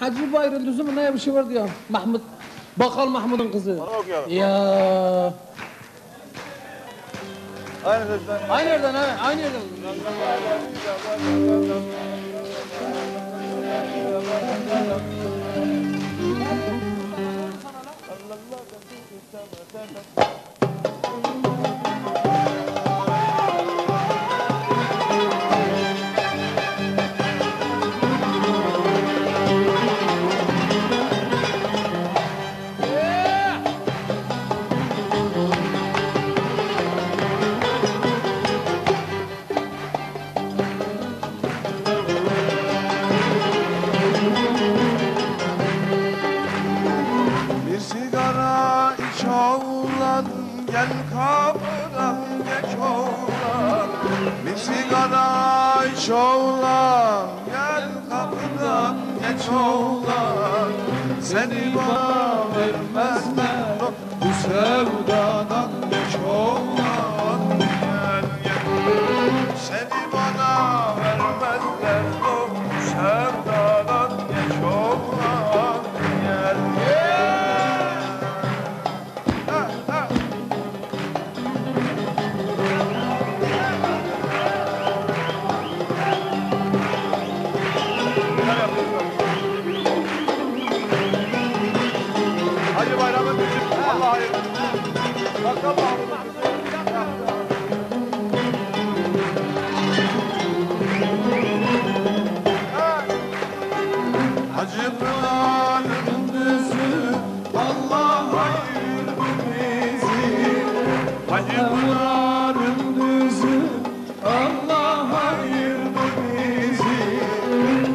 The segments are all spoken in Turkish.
Hacı Bayram mu ne bir şey vardı ya. Mahmut. Bakal Mahmud'un kızı. Okuyalım. Ya. Aynı sözden. Aynı yerden aynı yerden. Gel kapıdan geç oğlan. Bir sigara iç oğlan Gel kapıdan geç oğlan. Seni bana vermezler. Bu sevdadan geç oğlan Pınar'ın düzü Allah ayırdı bizi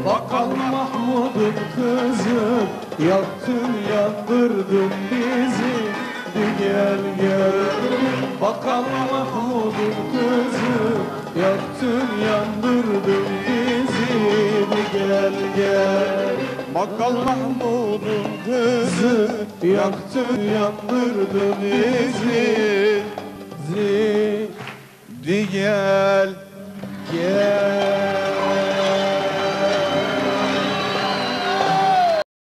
Bakal Mahmud'un kızı Yaktın yandırdın Bir gel gel. Bakal Mahmud'un kızı Yaktın yandırdın bizi. Bir gel gel. Bakal Mahmud'un kızı Yaktın yandırdın bizi. Zi Di gel Gel